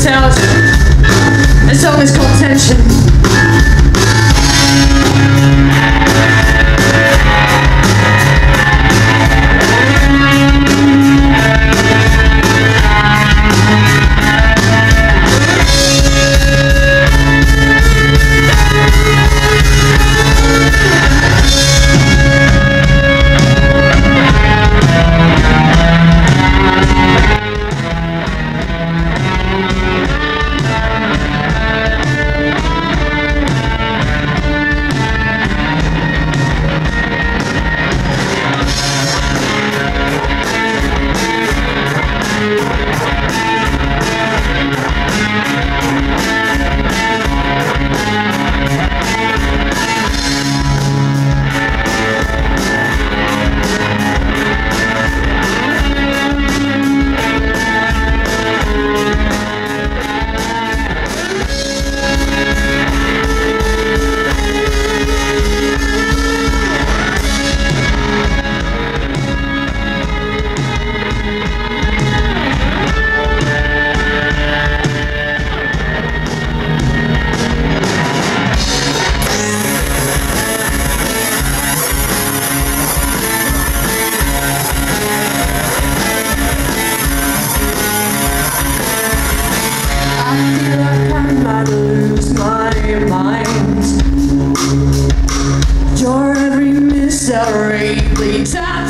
this. This song is called Tension. Thank Accelerate the time